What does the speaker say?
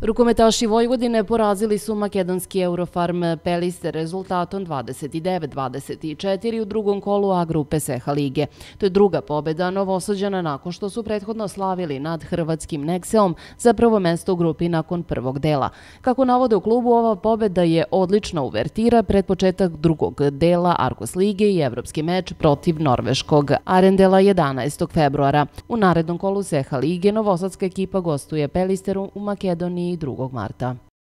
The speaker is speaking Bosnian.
Rukometaši Vojvodine porazili su makedonski Eurofarm Peliste rezultatom 29-24 u drugom kolu A grupe Seha Lige. To je druga pobjeda Novosođana nakon što su prethodno slavili nad hrvatskim Nexeom za prvo mesto u grupi nakon prvog dela. Kako navode u klubu, ova pobjeda je odlična uvertira pred početak drugog dela Argos Lige i evropski meč protiv Norveškog Arendela 11. februara. U narednom kolu Seha Lige Novosadska ekipa gostuje Pelisteru u Makedoniji 2. marta.